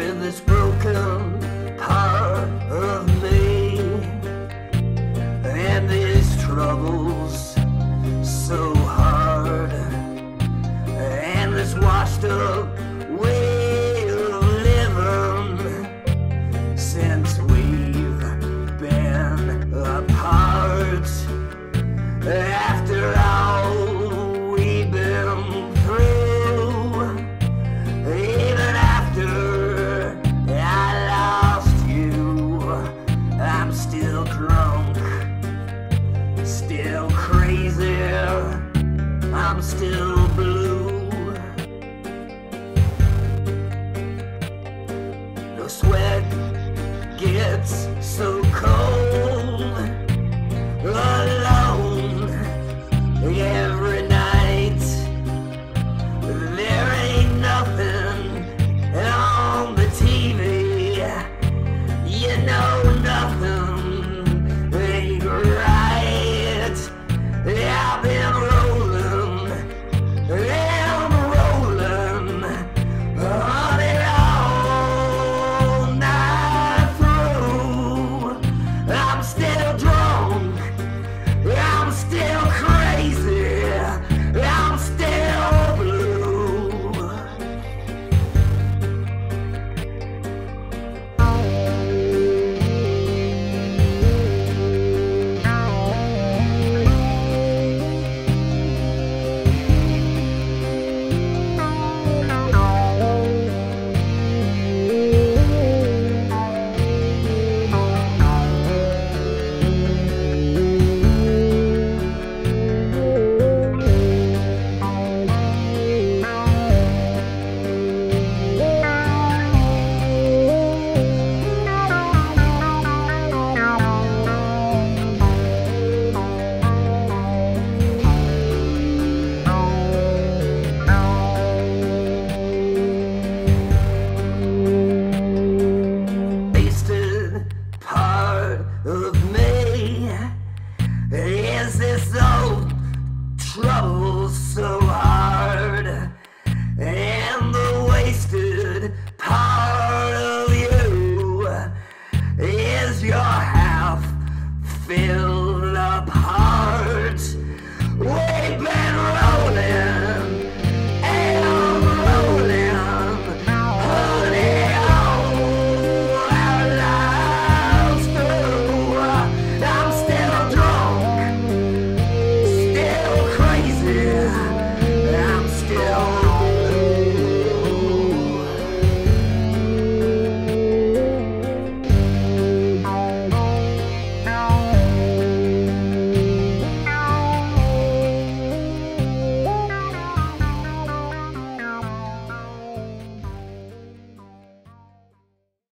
with this broken part of me and these troubles so hard and this washed up Still blue. The sweat gets so cold.